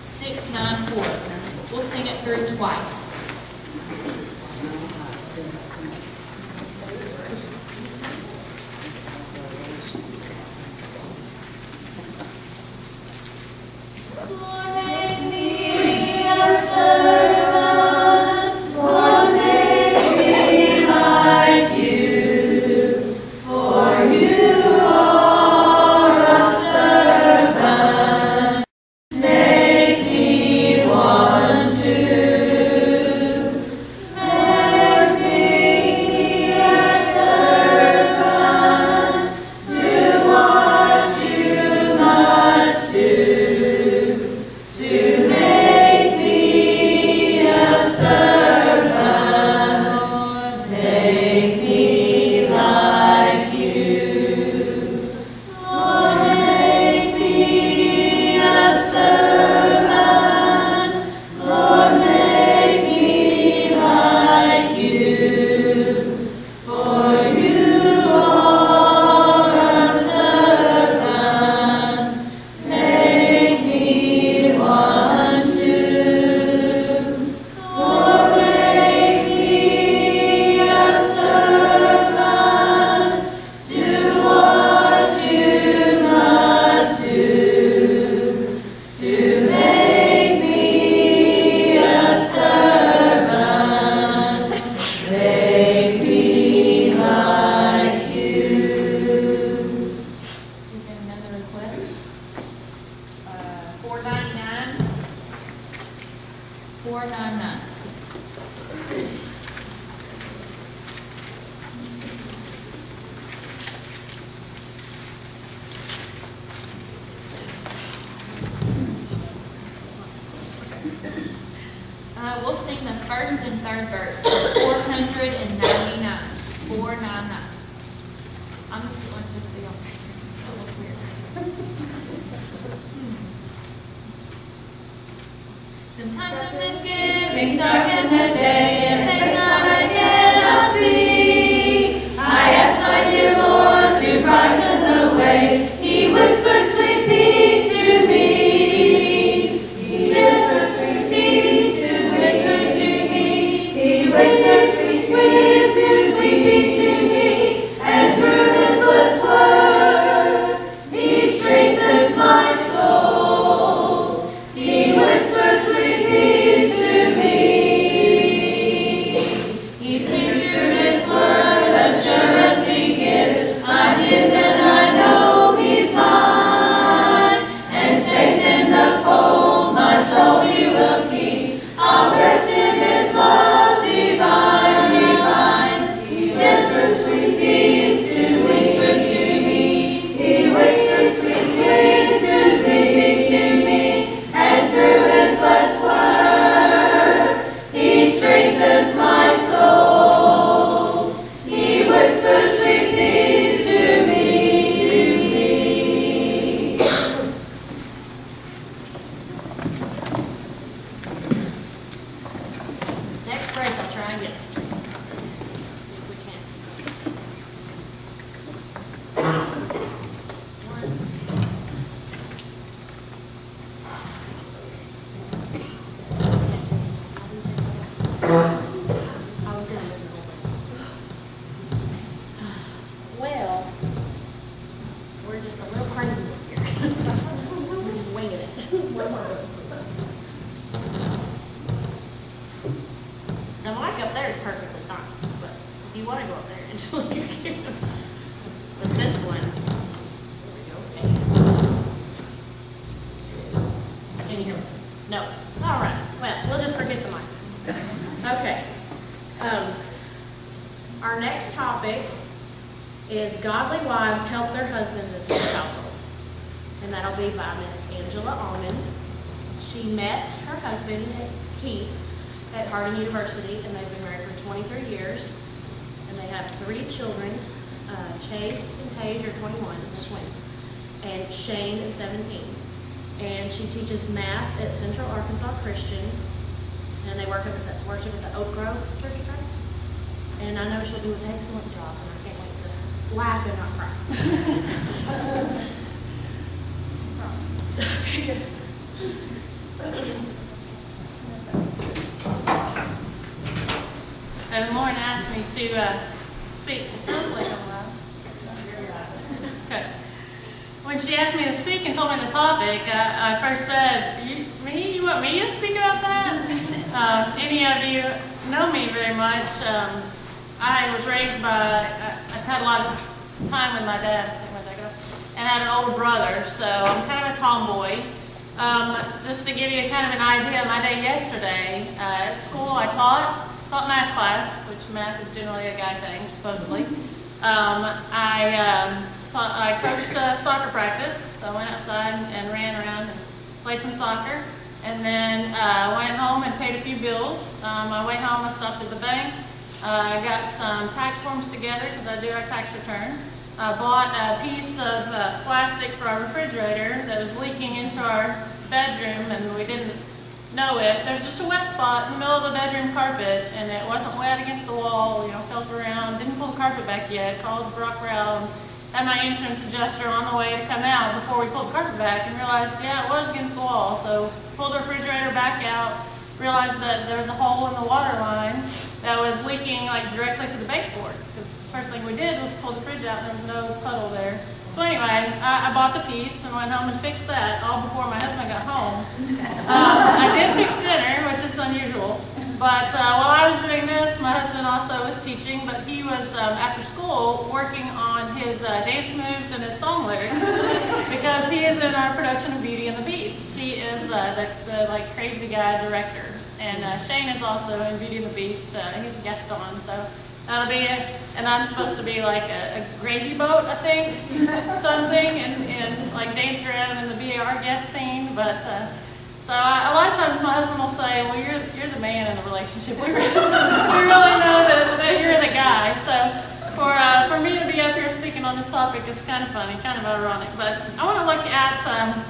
694. We'll sing it through twice. and she teaches math at Central Arkansas Christian, and they work at the, worship at the Oak Grove Church of Christ. And I know she'll do an excellent job, and I can't wait to laugh and not cry. and Lauren asked me to uh, speak. It sounds like I'm When she asked me to speak and told me the topic, I, I first said, you, "Me? You want me to speak about that?" Um, any of you know me very much. Um, I was raised by. I, I've had a lot of time with my dad. Take my jacket off. And I had an older brother, so I'm kind of a tomboy. Um, just to give you kind of an idea my day yesterday, uh, at school I taught, taught math class, which math is generally a guy thing, supposedly. Um, I, taught, I coached uh, soccer practice, so I went outside and ran around and played some soccer. And then uh, went home and paid a few bills. Um, my way home, I stopped at the bank. Uh, I got some tax forms together because I do our tax return. I bought a piece of uh, plastic for our refrigerator that was leaking into our bedroom and we didn't know it. There's just a wet spot in the middle of the bedroom carpet and it wasn't wet against the wall, you know, felt around, didn't pull the carpet back yet, called Brock Rowell, had my insurance adjuster on the way to come out before we pulled the carpet back and realized, yeah, it was against the wall. So pulled the refrigerator back out, realized that there was a hole in the water line that was leaking like directly to the baseboard. Because the first thing we did was pull the fridge out and there was no puddle there. So anyway, I, I bought the piece and went home and fixed that all before my husband got home. Um, I did fix dinner, which is unusual. But uh, while I was doing this, my husband also was teaching, but he was um, after school working on his uh, dance moves and his song lyrics because he is in our production of Beauty and the Beast. He is uh, the, the like crazy guy director, and uh, Shane is also in Beauty and the Beast. Uh, he's a Gaston, so that'll be it. And I'm supposed to be like a, a gravy boat, I think, something, and, and like dance around in the Be Our Guest scene, but. So I, a lot of times my husband will say, well, you're, you're the man in the relationship. We really, we really know that, that you're the guy. So for, uh, for me to be up here speaking on this topic is kind of funny, kind of ironic. But I want to look at um,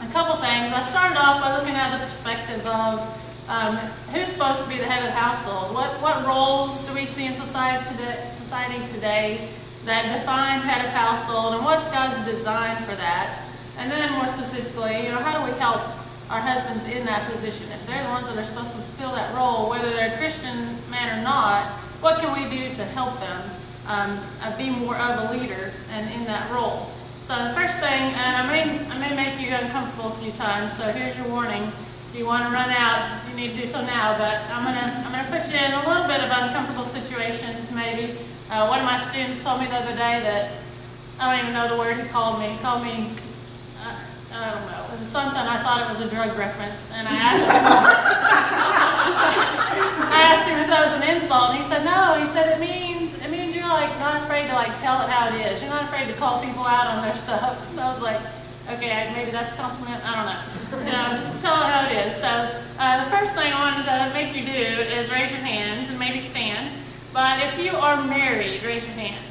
a couple things. I started off by looking at the perspective of um, who's supposed to be the head of the household. What, what roles do we see in society today, society today that define head of household, and what's God's design for that? And then more specifically, you know, how do we help our husbands in that position. If they're the ones that are supposed to fill that role, whether they're a Christian man or not, what can we do to help them um, uh, be more of a leader and in that role? So the first thing, and I may, I may make you uncomfortable a few times, so here's your warning. If you want to run out, you need to do so now, but I'm going to I'm gonna put you in a little bit of uncomfortable situations maybe. Uh, one of my students told me the other day that, I don't even know the word he called me, he called me I don't know. It was something I thought it was a drug reference, and I asked him. I asked him if that was an insult, and he said no. He said it means it means you're like not afraid to like tell it how it is. You're not afraid to call people out on their stuff. And I was like, okay, maybe that's a compliment. I don't know. You know, just tell it how it is. So uh, the first thing I wanted to make you do is raise your hands and maybe stand. But if you are married, raise your hand.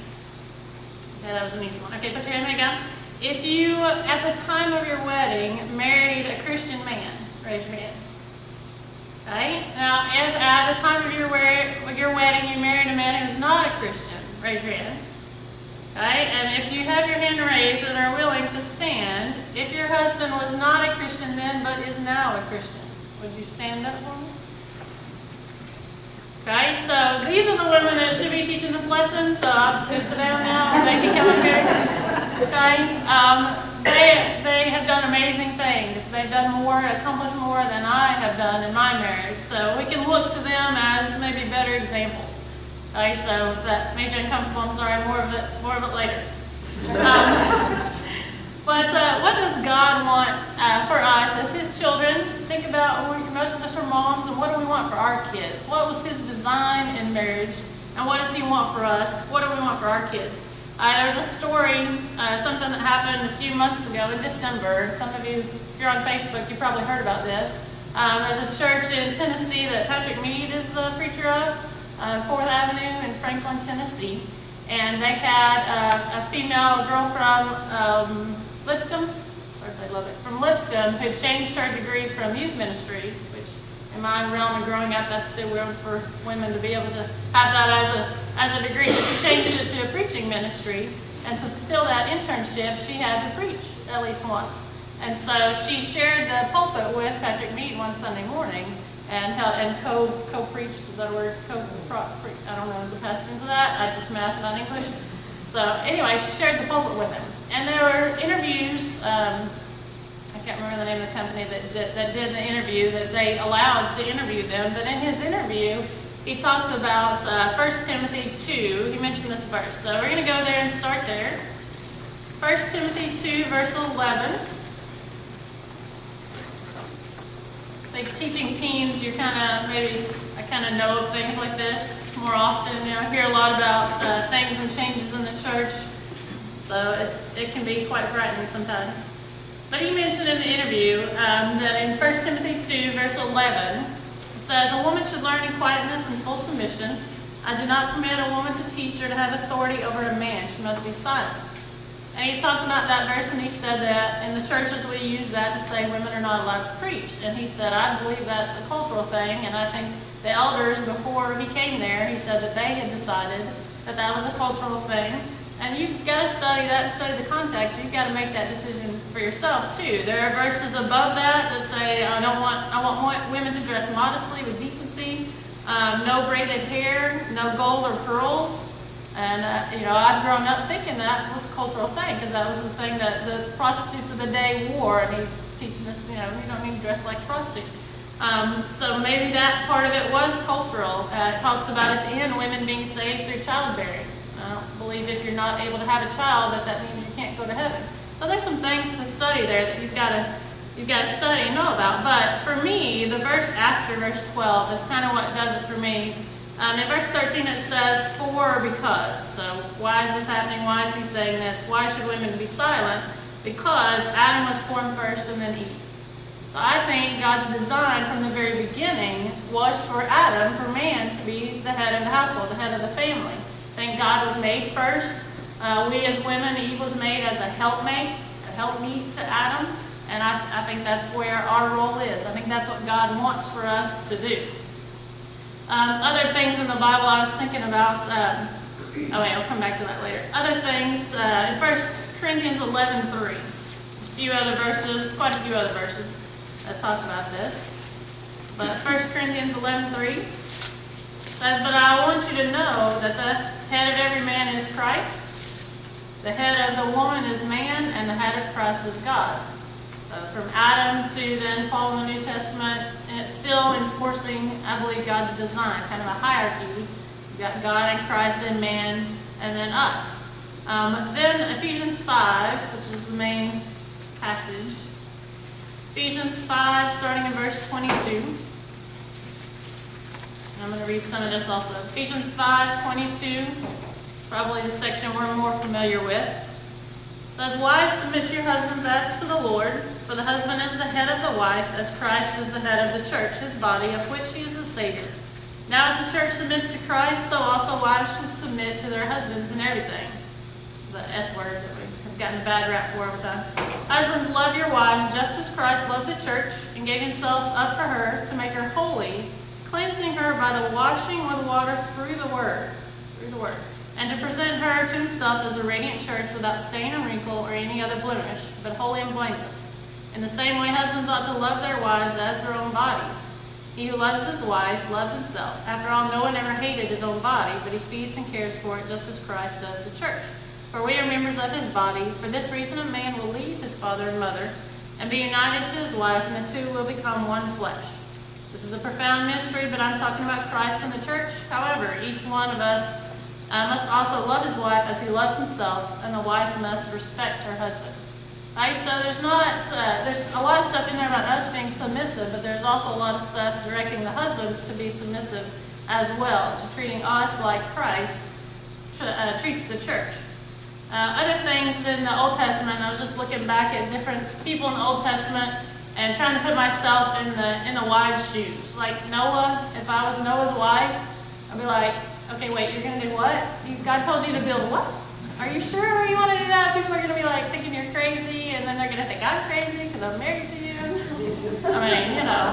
Okay, that was an easy one. Okay, put your hand again. If you, at the time of your wedding, married a Christian man, raise your hand. Right? Now, if at the time of your, your wedding you married a man who's not a Christian, raise your hand. Right? And if you have your hand raised and are willing to stand, if your husband was not a Christian then but is now a Christian, would you stand up for me? Okay, so these are the women that should be teaching this lesson, so I'll just go sit down now and they can come up here. Okay? Um, they, they have done amazing things. They've done more, accomplished more than I have done in my marriage. So we can look to them as maybe better examples. Okay, so if that made you uncomfortable, I'm sorry, more of it, more of it later. Um, but uh, what does God want uh, for us as His children? Think about most of us are moms, and what do we want for our kids? What was His design in marriage, and what does He want for us? What do we want for our kids? Uh, there's a story, uh, something that happened a few months ago in December. Some of you, if you're on Facebook, you probably heard about this. Um, there's a church in Tennessee that Patrick Mead is the preacher of, uh, Fourth Avenue in Franklin, Tennessee. And they had uh, a female girl from um, Lipscomb, to say love it, from Lipscomb who changed her degree from youth ministry, which in my realm of growing up, that's still weird for women to be able to have that as a as a degree. She changed it to a preaching ministry, and to fulfill that internship, she had to preach at least once. And so she shared the pulpit with Patrick Mead one Sunday morning and held, and co, co-preached, is that a word? Co, pre- I don't know the past tense of that, I teach math, and not English. So anyway, she shared the pulpit with him. And there were interviews, um, I can't remember the name of the company that did, that did the interview, that they allowed to interview them, but in his interview, he talked about uh, 1 Timothy 2. He mentioned this verse. So we're going to go there and start there. 1 Timothy 2, verse 11. Like teaching teens, you're kind of maybe I kind of know of things like this more often. You know, I hear a lot about uh, things and changes in the church, so it's it can be quite frightening sometimes. But he mentioned in the interview um, that in 1 Timothy 2, verse 11, it says, A woman should learn in quietness and full submission. I do not permit a woman to teach or to have authority over a man. She must be silent. And he talked about that verse and he said that in the churches we use that to say women are not allowed to preach. And he said, I believe that's a cultural thing. And I think the elders, before he came there, he said that they had decided that that was a cultural thing. And you've got to study that and study the context. You've got to make that decision for yourself too. There are verses above that that say, I don't want, I want women to dress modestly with decency, um, no braided hair, no gold or pearls. And, uh, you know, I've grown up thinking that was a cultural thing because that was the thing that the prostitutes of the day wore. And he's teaching us, you know, you don't need to dress like a prostitute. Um, so maybe that part of it was cultural. Uh, it talks about at the end women being saved through childbearing. I don't believe if you're not able to have a child that that means you can't go to heaven. So there's some things to study there that you've got to you've got to study and know about. But for me, the verse after verse 12 is kind of what does it for me. Um, in verse 13 it says, for because. So why is this happening? Why is he saying this? Why should women be silent? Because Adam was formed first and then Eve. So I think God's design from the very beginning was for Adam, for man, to be the head of the household, the head of the family. Think God was made first. Uh, we as women, Eve was made as a helpmate, a helpmeet to Adam. And I, I think that's where our role is. I think that's what God wants for us to do. Um, other things in the Bible I was thinking about, um, oh wait, I'll come back to that later. Other things, uh, in 1 Corinthians 11, 3. A few other verses, quite a few other verses that talk about this. But 1 Corinthians 11, 3 says, But I want you to know that the head of every man is Christ, the head of the woman is man, and the head of Christ is God. So from Adam to then Paul in the New Testament, and it's still enforcing, I believe, God's design, kind of a hierarchy. You've got God and Christ and man, and then us. Um, then Ephesians 5, which is the main passage. Ephesians 5, starting in verse 22. I'm going to read some of this also. Ephesians 5, 22, probably the section we're more familiar with. says, Wives, submit your husbands as to the Lord, for the husband is the head of the wife, as Christ is the head of the church, his body, of which he is the Savior. Now, as the church submits to Christ, so also wives should submit to their husbands in everything. The S word that we've gotten a bad rap for over time. Husbands, love your wives just as Christ loved the church and gave himself up for her to make her holy, cleansing her by the washing with water through the word. Through the word and to present her to himself as a radiant church without stain or wrinkle or any other blemish, but holy and blameless. In the same way, husbands ought to love their wives as their own bodies. He who loves his wife loves himself. After all, no one ever hated his own body, but he feeds and cares for it just as Christ does the church. For we are members of his body. For this reason, a man will leave his father and mother and be united to his wife, and the two will become one flesh. This is a profound mystery, but I'm talking about Christ and the church. However, each one of us uh, must also love his wife as he loves himself, and the wife must respect her husband. Right, so there's not, uh, there's a lot of stuff in there about us being submissive, but there's also a lot of stuff directing the husbands to be submissive as well, to treating us like Christ uh, treats the church. Uh, other things in the Old Testament, I was just looking back at different people in the Old Testament and trying to put myself in the in the wife's shoes. Like Noah, if I was Noah's wife, I'd be like, Okay, wait, you're going to do what? God told you to build what? Are you sure you want to do that? People are going to be like thinking you're crazy, and then they're going to think I'm crazy because I'm married to you. I mean, you know,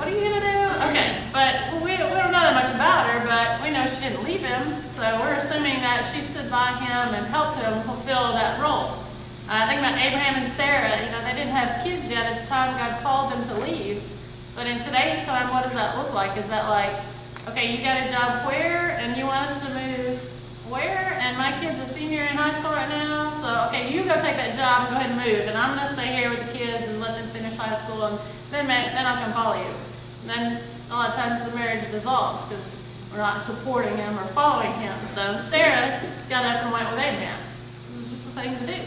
what are you to do? Okay, but we, we don't know that much about her, but we know she didn't leave him, so we're assuming that she stood by him and helped him fulfill that role. I think about Abraham and Sarah, you know, they didn't have kids yet at the time God called them to leave. But in today's time, what does that look like? Is that like, okay, you got a job where, and you want us to move where? And my kid's a senior in high school right now, so, okay, you go take that job and go ahead and move, and I'm gonna stay here with the kids and let them finish high school, and then, then I'll come follow you. And then, a lot of times the marriage dissolves, because we're not supporting him or following him. So Sarah got up and went with Abraham. It was just a thing to do.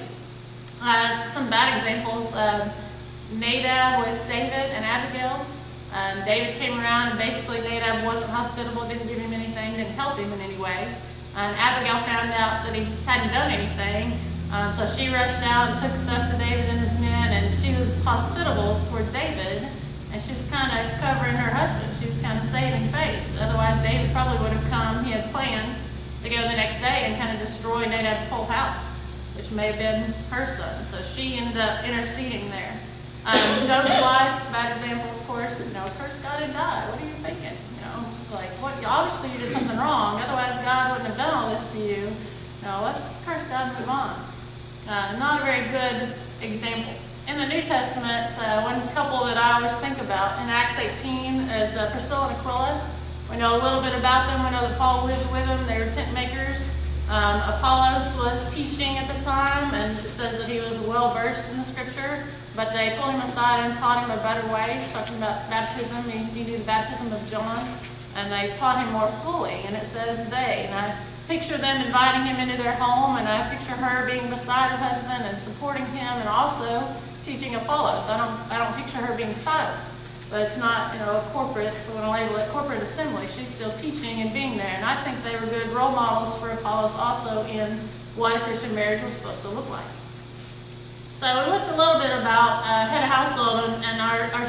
Uh, some bad examples, um, Nadab with David and Abigail. Um, David came around and basically Nadab wasn't hospitable, didn't give him anything, didn't help him in any way. And Abigail found out that he hadn't done anything, um, so she rushed out and took stuff to David and his men, and she was hospitable toward David, and she was kind of covering her husband. She was kind of saving face. Otherwise, David probably would have come. He had planned to go the next day and kind of destroy Nadab's whole house, which may have been her son. So she ended up interceding there. Um, Job's wife, bad example, of course. You know, curse God and die. What are you thinking? You know, like, what? You obviously, you did something wrong. Otherwise, God wouldn't have done all this to you. No, let's just curse God and move on. Uh, not a very good example. In the New Testament, uh, one couple that I always think about in Acts 18 is uh, Priscilla and Aquila. We know a little bit about them. We know that Paul lived with them. They were tent makers. Um, Apollos was teaching at the time, and it says that he was well versed in the scripture, but they pulled him aside and taught him a better way, talking about baptism. He, he knew the baptism of John, and they taught him more fully. And it says they. And I picture them inviting him into their home, and I picture her being beside her husband and supporting him, and also teaching Apollos. I don't, I don't picture her being silent, but it's not, you know, a corporate, we want to label it corporate assembly. She's still teaching and being there, and I think they were good role models for Apollos also in what a Christian marriage was supposed to look like. So we looked a little bit about uh, head of household and, and our, our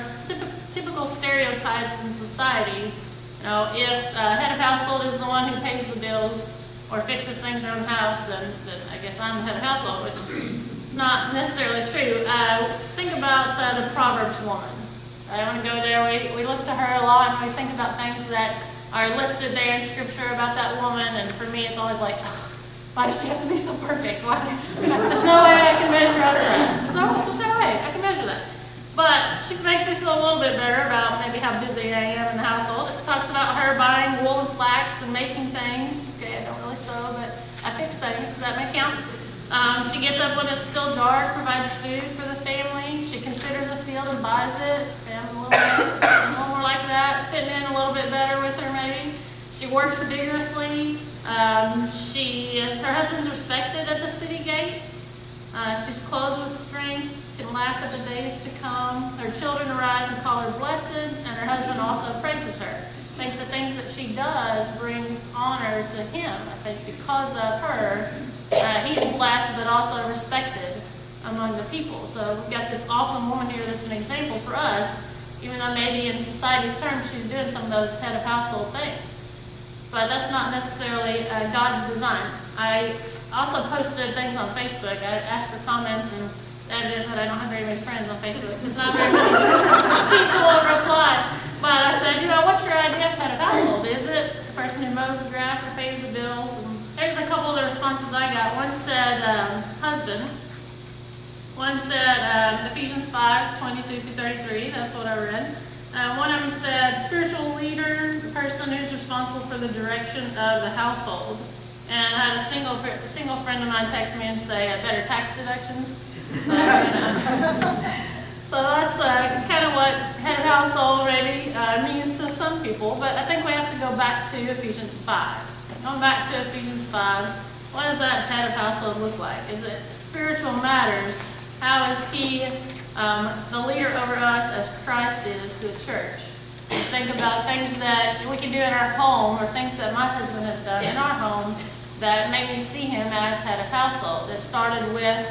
typical stereotypes in society. You know, if uh, head of household is the one who pays the bills or fixes things around the house, then, then I guess I'm the head of household, which is not necessarily true. Uh, think about uh, the Proverbs woman. I want to go there. We, we look to her a lot and we think about things that are listed there in Scripture about that woman. And for me, it's always like, why does she have to be so perfect? Why? There's no way I can measure up to that. There's no, there's no way I can measure that. But she makes me feel a little bit better about maybe how busy I am in the household. It talks about her buying wool and flax and making things. Okay, I don't really sew, but I fix things. Does that may count? Um, she gets up when it's still dark, provides food for the family. She considers field and buys it. And a little, more like that, fitting in a little bit better with her maybe. She works vigorously. Um, she, her husband's respected at the city gates. Uh, she's clothed with strength, can laugh at the days to come. Her children arise and call her blessed, and her husband also praises her. I think the things that she does brings honor to him. I think because of her, uh, he's blessed but also respected among the people. So we've got this awesome woman here that's an example for us, even though maybe in society's terms she's doing some of those head of household things. But that's not necessarily uh, God's design. I also posted things on Facebook. I asked for comments, and it's evident that I don't have very many friends on Facebook because not very many people reply. But I said, you know, what's your idea of head of household? Is it the person who mows the grass or pays the bills? And there's a couple of the responses I got. One said um, husband. One said um, Ephesians 5, 22 through 33. That's what I read. Uh, one of them said spiritual leader, the person who's responsible for the direction of the household. And I had a single a single friend of mine text me and say, uh, better tax deductions. So, you know. so that's uh, kind of what head of household maybe uh, means to some people. But I think we have to go back to Ephesians 5. Going back to Ephesians 5, what does that head of household look like? Is it spiritual matters? How is he um, the leader over us as Christ is to the church. Think about things that we can do in our home or things that my husband has done in our home that made me see him as head of household. It started with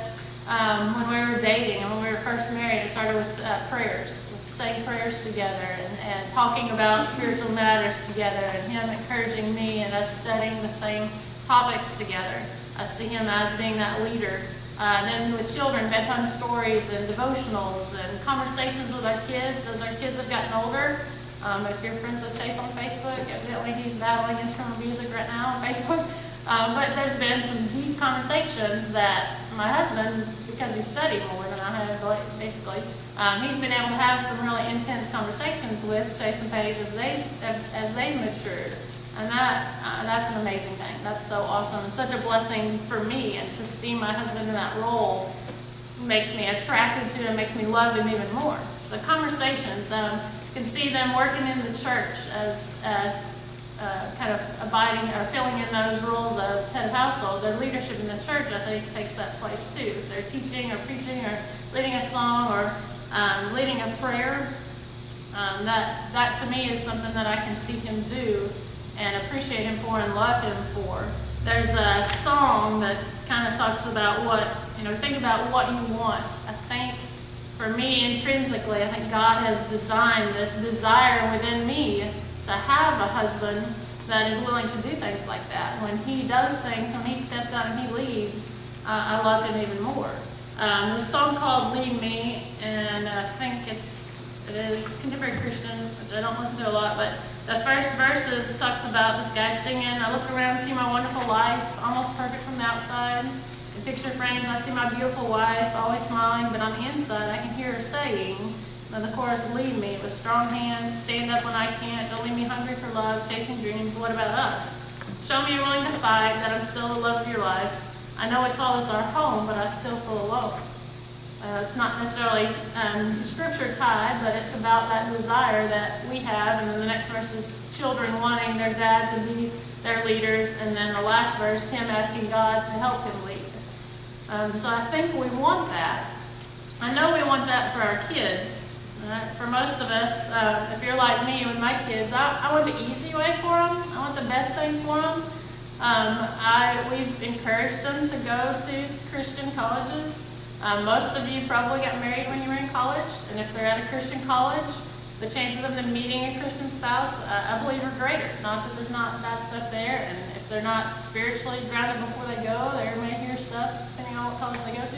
um, when we were dating and when we were first married, it started with uh, prayers, with saying prayers together and, and talking about spiritual matters together and him encouraging me and us studying the same topics together. I see him as being that leader uh, and then with children, bedtime stories and devotionals and conversations with our kids as our kids have gotten older. Um, if you're friends with Chase on Facebook, evidently he's battling instrumental music right now on Facebook. Um, but there's been some deep conversations that my husband, because he studied more than I have, basically. Um, he's been able to have some really intense conversations with Chase and Paige as they, as they matured. And that, uh, that's an amazing thing. That's so awesome and such a blessing for me. And to see my husband in that role makes me attracted to him, makes me love him even more. The conversations, um, you can see them working in the church as, as uh, kind of abiding or filling in those roles of head of household. Their leadership in the church, I think, takes that place too. If they're teaching or preaching or leading a song or um, leading a prayer, um, that, that to me is something that I can see him do and appreciate him for and love him for. There's a song that kind of talks about what, you know, think about what you want. I think for me, intrinsically, I think God has designed this desire within me to have a husband that is willing to do things like that. When he does things, when he steps out and he leads, uh, I love him even more. Um, there's a song called Lead Me, and I think it's, it is contemporary Christian, which I don't listen to a lot, but the first verses talks about this guy singing, I look around, see my wonderful life, almost perfect from the outside. In picture frames, I see my beautiful wife, always smiling, but on the inside, I can hear her saying, and the chorus, lead me with strong hands, stand up when I can't, don't leave me hungry for love, chasing dreams, what about us? Show me you're willing to fight, that I'm still the love of your life. I know we call this our home, but I still feel alone. Uh, it's not necessarily um, scripture tied, but it's about that desire that we have. And then the next verse is children wanting their dad to be their leaders. And then the last verse, him asking God to help him lead. Um, so I think we want that. I know we want that for our kids. Right? For most of us, uh, if you're like me with my kids, I, I want the easy way for them. I want the best thing for them. Um, I, we've encouraged them to go to Christian colleges. Um, most of you probably got married when you were in college, and if they're at a Christian college, the chances of them meeting a Christian spouse, uh, I believe, are greater. Not that there's not bad stuff there, and if they're not spiritually grounded before they go, they may hear stuff depending on what college they go to.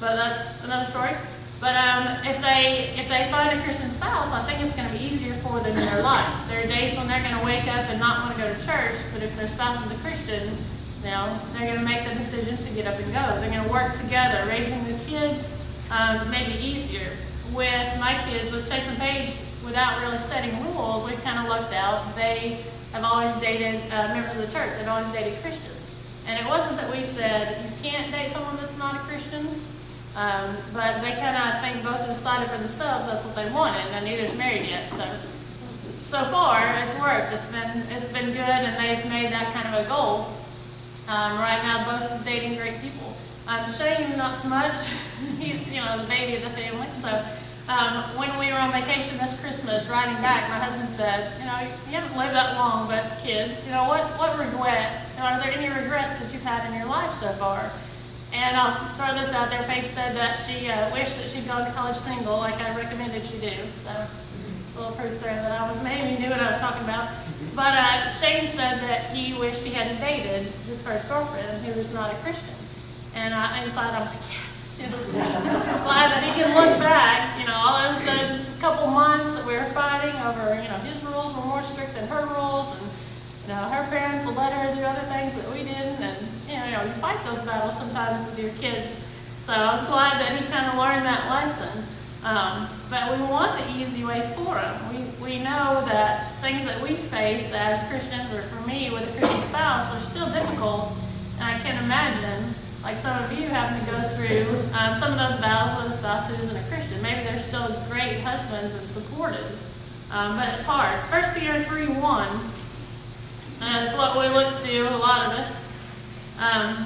But that's another story. But um, if they if they find a Christian spouse, I think it's going to be easier for them in their life. There are days when they're going to wake up and not want to go to church, but if their spouse is a Christian, know, they're going to make the decision to get up and go. They're going to work together. Raising the kids um, may be easier. With my kids, with Chase and Paige, without really setting rules, we've kind of lucked out. They have always dated uh, members of the church. They've always dated Christians. And it wasn't that we said, you can't date someone that's not a Christian. Um, but they kind of, I think, both decided for themselves that's what they wanted, and neither's married yet. So, so far, it's worked. It's been, it's been good, and they've made that kind of a goal. Um, right now, both dating great people. Um, Shane, not so much. He's, you know, the baby of the family. So, um, when we were on vacation this Christmas, riding back, my husband said, you know, you haven't lived that long, but kids, you know, what, what regret, are there any regrets that you've had in your life so far? And I'll throw this out there. Paige said that she uh, wished that she'd gone to college single, like I recommended she do. So, a little proof there that I was maybe knew what I was talking about. But uh, Shane said that he wished he hadn't dated his first girlfriend, who was not a Christian. And uh, inside, I'm like, yes, you know, glad that he can look back. You know, all those those couple months that we were fighting over, you know, his rules were more strict than her rules, and you know, her parents would let her do other things that we didn't, and you know, you fight those battles sometimes with your kids. So I was glad that he kind of learned that lesson. Um, but we want the easy way for him. We, we know that things that we face as Christians, or for me with a Christian spouse, are still difficult. And I can't imagine, like some of you having to go through um, some of those battles with a spouse who isn't a Christian. Maybe they're still great husbands and supportive, um, but it's hard. 1 Peter 3 1 is what we look to, a lot of us. Um,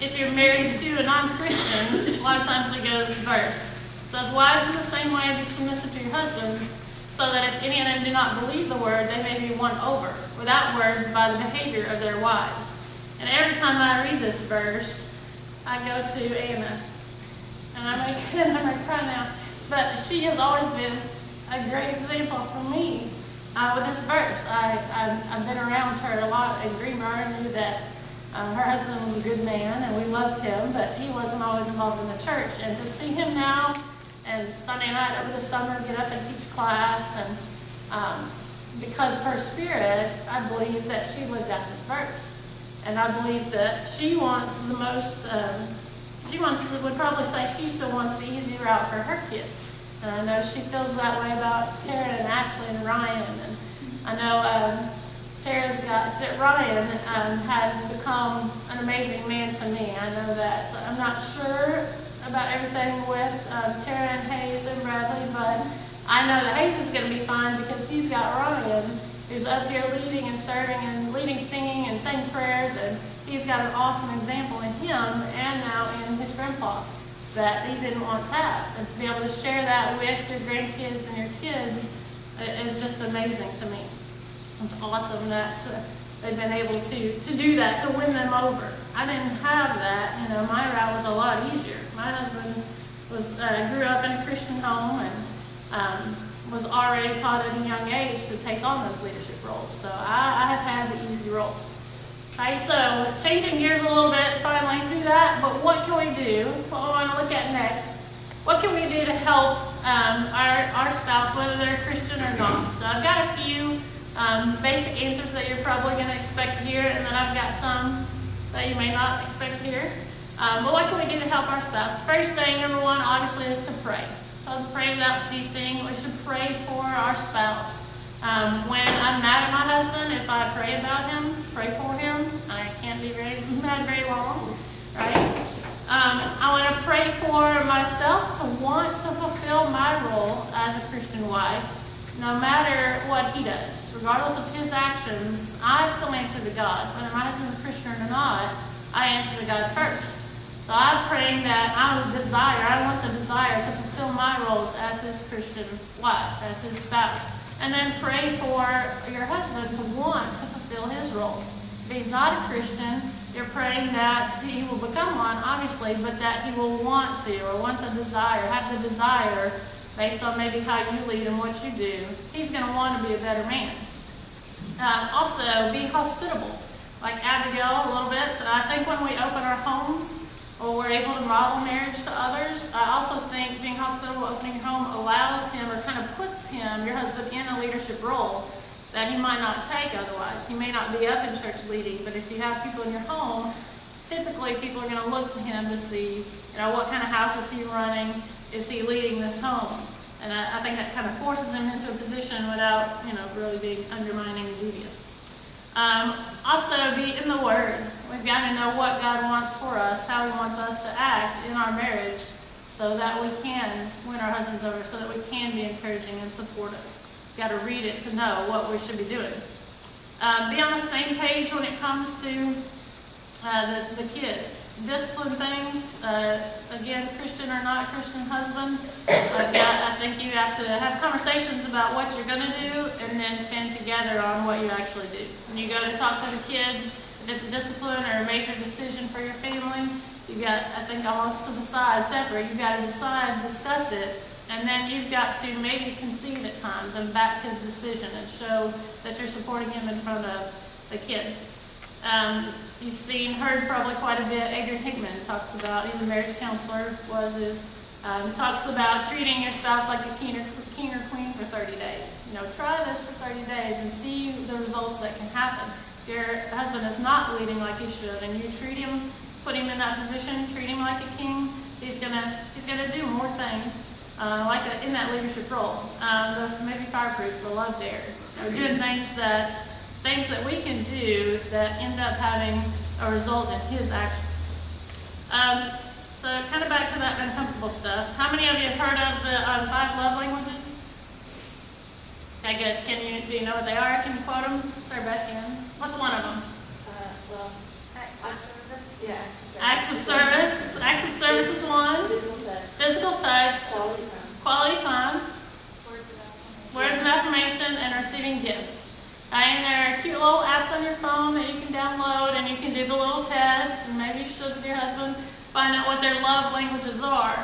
if you're married to a non-Christian, a lot of times we go to this verse. It says, Wives in the same way be submissive to your husbands, so that if any of them do not believe the word, they may be won over, without words, by the behavior of their wives. And every time I read this verse, I go to Anna. And I make and I'm cry now. But she has always been a great example for me uh, with this verse. I, I, have been around her a lot at Greenbrier, knew that um, her husband was a good man and we loved him, but he wasn't always involved in the church. And to see him now and Sunday night over the summer get up and teach class, and um, because of her spirit, I believe that she lived out this verse. And I believe that she wants the most um, she wants would probably say she still wants the easy route for her kids. And I know she feels that way about Tara and Ashley and Ryan. And I know um, Tara's got, Ryan um, has become an amazing man to me. I know that. So I'm not sure about everything with um, Tara and Hayes and Bradley, but I know that Hayes is going to be fine because he's got Ryan who's up here leading and serving and leading singing and saying prayers, and he's got an awesome example in him and now in his grandpa that he didn't once have. And to be able to share that with your grandkids and your kids is just amazing to me. It's awesome that uh, they've been able to, to do that, to win them over. I didn't have that. You know, my route was a lot easier. My husband was uh, grew up in a Christian home and um, was already taught at a young age to take on those leadership roles. So I, I have had the easy role. Okay, so changing gears a little bit finally through that, but what can we do? What we want to look at next. What can we do to help um, our, our spouse, whether they're Christian or not? So I've got a few um, basic answers that you're probably going to expect hear, and then I've got some that you may not expect hear. Um, but what can we do to help our spouse? First thing, number one, obviously, is to pray. So pray without ceasing. We should pray for our spouse. Um, when I'm mad at my husband, if I pray about him, pray for him, I can't be very mad very long, right? Um, I want to pray for myself to want to fulfill my role as a Christian wife, no matter what he does, regardless of his actions. I still answer to God, whether my husband's a Christian or not. I answer to God first. So I'm praying that I would desire, I want the desire to fulfill my roles as his Christian wife, as his spouse. And then pray for your husband to want to fulfill his roles. If he's not a Christian, you're praying that he will become one, obviously, but that he will want to or want the desire, have the desire based on maybe how you lead and what you do. He's going to want to be a better man. Um, also, be hospitable. Like Abigail, a little bit. I think when we open our homes, or we're able to model marriage to others. I also think being hospitable, opening your home allows him or kind of puts him, your husband, in a leadership role that he might not take otherwise. He may not be up in church leading, but if you have people in your home, typically people are going to look to him to see, you know, what kind of house is he running? Is he leading this home? And I, I think that kind of forces him into a position without, you know, really being undermining and devious. Um, also, be in the Word. We've got to know what God wants for us, how He wants us to act in our marriage, so that we can win our husbands over, so that we can be encouraging and supportive. We've got to read it to know what we should be doing. Um, be on the same page when it comes to uh, the, the kids. Discipline things, uh, again, Christian or not Christian husband. Got, I think you have to have conversations about what you're going to do and then stand together on what you actually do. When you go to talk to the kids, if it's a discipline or a major decision for your family, you got, I think, almost to the side, separate. You've got to decide, discuss it, and then you've got to maybe concede at times and back his decision and show that you're supporting him in front of the kids. Um, you've seen, heard probably quite a bit. Adrian Hickman talks about, he's a marriage counselor, was his, um, talks about treating your spouse like a king or, king or queen for 30 days. You know, try this for 30 days and see the results that can happen. If your husband is not leading like he should and you treat him, put him in that position, treat him like a king, he's gonna, he's gonna do more things uh, like a, in that leadership role. Um, maybe fireproof, the love dare, or doing things that things that we can do that end up having a result in his actions. Um, so kind of back to that uncomfortable stuff. How many of you have heard of the um, five love languages? Okay, good. Can you, do you know what they are? Can you quote them? Sorry, Beth, can. What's one of them? Uh, well, acts of service. Yeah, acts of service. Acts of service is one. Physical touch. Physical touch. Quality time. Quality time. Words of affirmation. Words of affirmation and receiving gifts. And there are cute little apps on your phone that you can download and you can do the little test and maybe you should with your husband find out what their love languages are.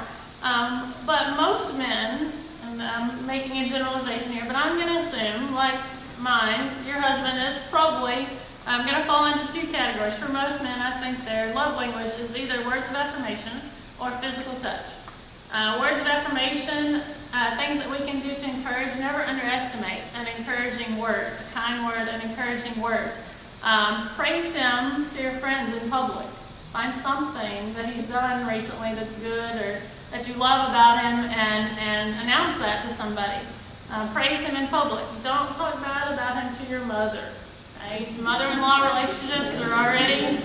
Um, but most men, and I'm making a generalization here, but I'm going to assume, like mine, your husband is probably um, going to fall into two categories. For most men, I think their love language is either words of affirmation or physical touch. Uh, words of affirmation, uh, things that we can do to encourage, never underestimate an encouraging word, a kind word, an encouraging word. Um, praise him to your friends in public. Find something that he's done recently that's good or that you love about him and, and announce that to somebody. Uh, praise him in public. Don't talk bad about him to your mother. Okay? Mother-in-law relationships are already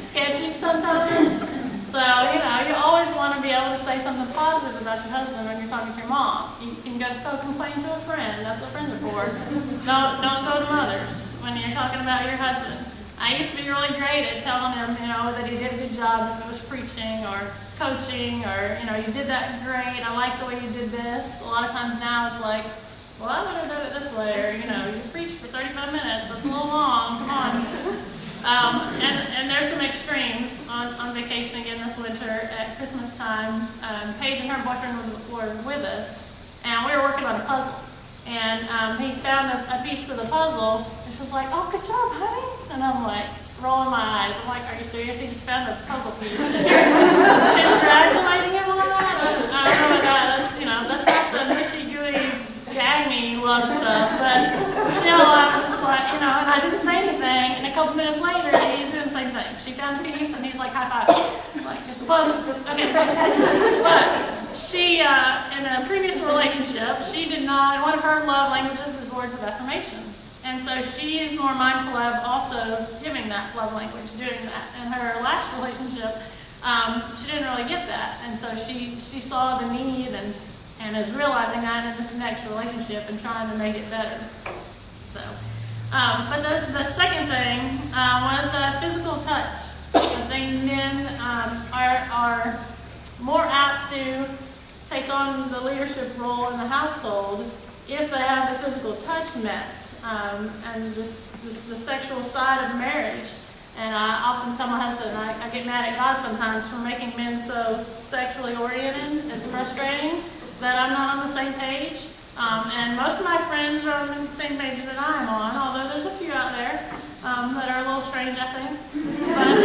sketchy sometimes. So, you know, you always want to be able to say something positive about your husband when you're talking to your mom. You can go, go complain to a friend. That's what friends are for. Don't, don't go to mothers when you're talking about your husband. I used to be really great at telling him, you know, that he did a good job if it was preaching or coaching or, you know, you did that great. I like the way you did this. A lot of times now it's like, well, I would have done it this way, or, you know, you preached for 35 minutes. That's a little long. Come on. Um, and, and there's some extremes on, on vacation again this winter at Christmas time. Um, Paige and her boyfriend were, with us, and we were working on a puzzle. And um, he found a, a piece of the puzzle, and she was like, "Oh, good job, honey!" And I'm like, rolling my eyes. I'm like, "Are you serious? He just found a puzzle piece." Congratulating him on that? I don't know about that. That's you know, that's not the mushy gooey gag me love stuff, but still, I was just like, you know, and I didn't say anything. And a couple minutes later, he's doing the same thing. She found a piece, and he's like, high five. Like, it's a puzzle. Okay. But she, uh, in a previous relationship, she did not, one of her love languages is words of affirmation. And so she is more mindful of also giving that love language, doing that. In her last relationship, um, she didn't really get that. And so she, she saw the need and and is realizing that in this next relationship and trying to make it better. So, um, but the, the second thing uh, was uh, physical touch. I think men um, are, are more apt to take on the leadership role in the household if they have the physical touch met um, and just the, the, sexual side of marriage. And I often tell my husband, I, I get mad at God sometimes for making men so sexually oriented. It's frustrating that I'm not on the same page. Um, and most of my friends are on the same page that I'm on, although there's a few out there um, that are a little strange, I think. But,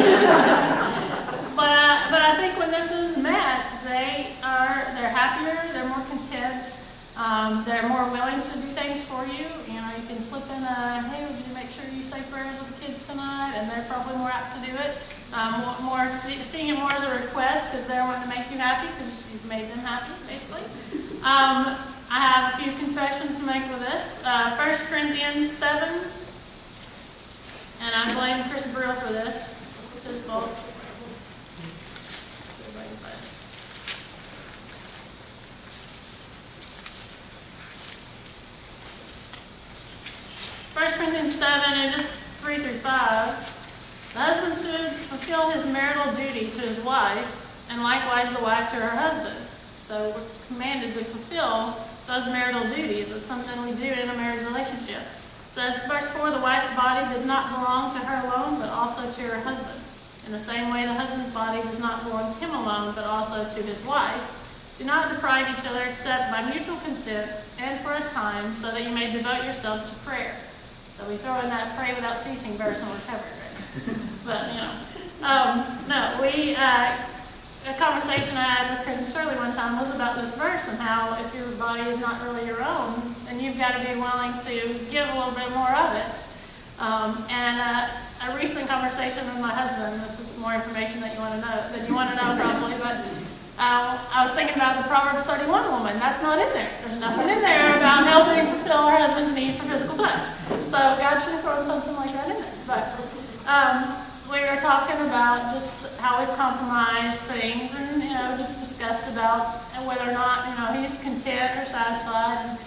but, uh, but I think when this is met, they are they're happier, they're more content, um, they're more willing to do things for you. You know, you can slip in a, hey, would you make sure you say prayers with the kids tonight? And they're probably more apt to do it. Um, more see, seeing it more as a request because they're wanting to make you happy because you've made them happy, basically. Um, I have a few confessions to make with this. Uh, 1 Corinthians 7, and I blame Chris Brill for this. It's his fault. First Corinthians 7 and just 3 through 5. The husband should fulfill his marital duty to his wife, and likewise the wife to her husband. So we're commanded to fulfill those marital duties. It's something we do in a marriage relationship. It says, verse 4, the wife's body does not belong to her alone, but also to her husband. In the same way, the husband's body does not belong to him alone, but also to his wife. Do not deprive each other except by mutual consent and for a time, so that you may devote yourselves to prayer. So we throw in that pray without ceasing verse and we're covered but, you know. Um, no, we, uh, a conversation I had with Chris Shirley one time was about this verse and how if your body is not really your own, then you've got to be willing to give a little bit more of it. Um, and uh, a recent conversation with my husband, this is more information that you want to know, that you want to know probably, but uh, I was thinking about the Proverbs 31 woman. That's not in there. There's nothing in there about helping fulfill her husband's need for physical touch. So God should have thrown something like that in there. But um, we were talking about just how we've compromised things and, you know, just discussed about whether or not, you know, he's content or satisfied. And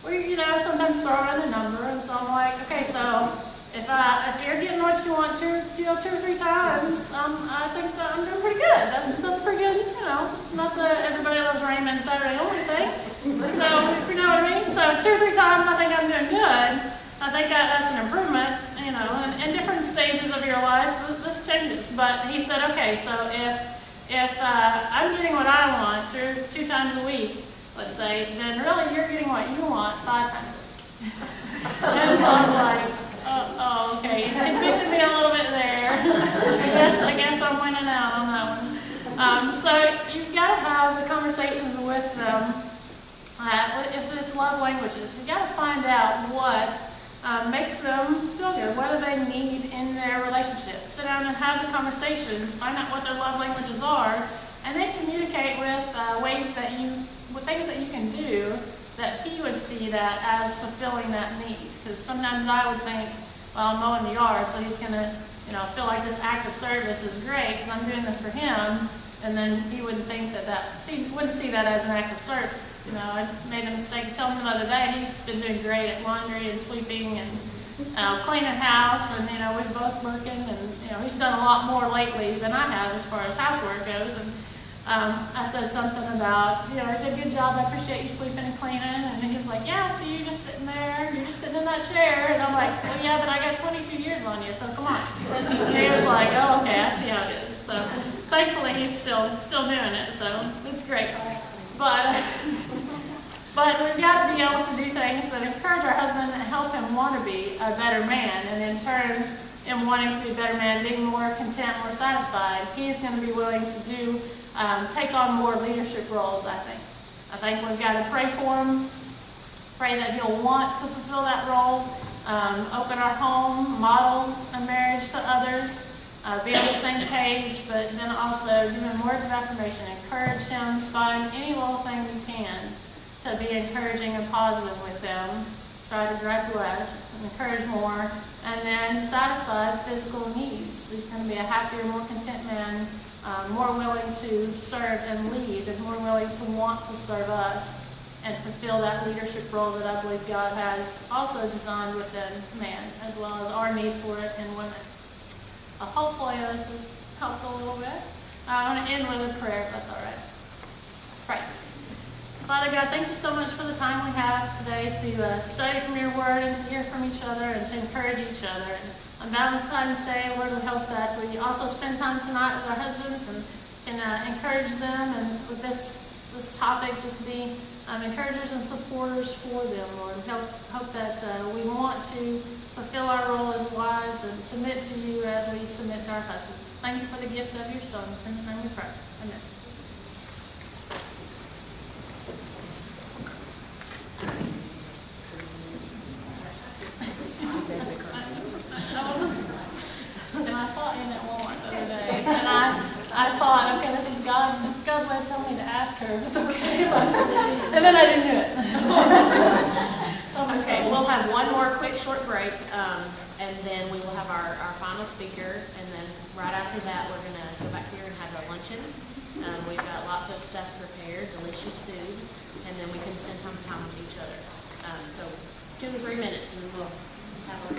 we, you know, sometimes throw in a number. And so I'm like, okay, so if I, if you're getting what you want two, you know, two or three times, um, I think that I'm doing pretty good. That's, that's pretty good, you know, it's not the everybody loves Raymond Saturday only thing. You know, if you know what I mean? So two or three times I think I'm doing good. I think that, that's an improvement, you know, and in different stages of your life, this changes. But he said, okay, so if, if uh, I'm getting what I want two, two times a week, let's say, then really you're getting what you want five times a week. and so I was like, oh, okay, you convicted me a little bit there. I guess, I guess I'm winning out on that one. Um, so you've got to have the conversations with them. Uh, if it's love languages, you've got to find out what um, makes them feel good. What do they need in their relationship? Sit down and have the conversations, find out what their love languages are, and then communicate with uh, ways that you, with things that you can do that he would see that as fulfilling that need. Because sometimes I would think, well, I'm mowing the yard, so he's gonna, you know, feel like this act of service is great because I'm doing this for him. And then he wouldn't think that that, see, wouldn't see that as an act of service. You know, I made the mistake of telling him the other day, he's been doing great at laundry and sleeping and uh, cleaning house, and, you know, we're both working, and, you know, he's done a lot more lately than I have as far as housework goes. And um, I said something about, you know, you did a good job, I appreciate you sleeping and cleaning. And he was like, yeah, so you're just sitting there, you're just sitting in that chair. And I'm like, well, yeah, but I got 22 years on you, so come on. And he was like, oh, okay, I see how it is. So thankfully, he's still, still doing it, so it's great. But, but we've got to be able to do things that encourage our husband and help him want to be a better man. And in turn, in wanting to be a better man, being more content, more satisfied, he's going to be willing to do, um, take on more leadership roles, I think. I think we've got to pray for him, pray that he'll want to fulfill that role, um, open our home, model a marriage to others, uh, be on the same page, but then also give him words of affirmation, encourage him, find any little thing you can to be encouraging and positive with them. Try to direct less, and encourage more, and then satisfy his physical needs. He's going to be a happier, more content man, uh, more willing to serve and lead, and more willing to want to serve us and fulfill that leadership role that I believe God has also designed within man, as well as our need for it in women. Uh, hopefully this has helped a little bit. I want to end with a prayer, if that's all right. Let's pray. Father God, thank you so much for the time we have today to uh, study from your word and to hear from each other and to encourage each other. On Valentine's Day, Lord, we hope that we also spend time tonight with our husbands and can uh, encourage them and with this, this topic just be um, encouragers and supporters for them, Lord. Help, hope that uh, we want to fulfill our role as wives and submit to you as we submit to our husbands. Thank you for the gift of your son. In his name we pray. Amen. And I saw Ann at Walmart the other day, and I, I thought, God's, God's way of me to ask her if it's okay and then I didn't do it. Okay, we'll have one more quick short break, um, and then we will have our, our final speaker, and then right after that, we're gonna go back here and have our luncheon. Um, we've got lots of stuff prepared, delicious food, and then we can spend some time with each other. Um, so two to three minutes, and then we'll have our.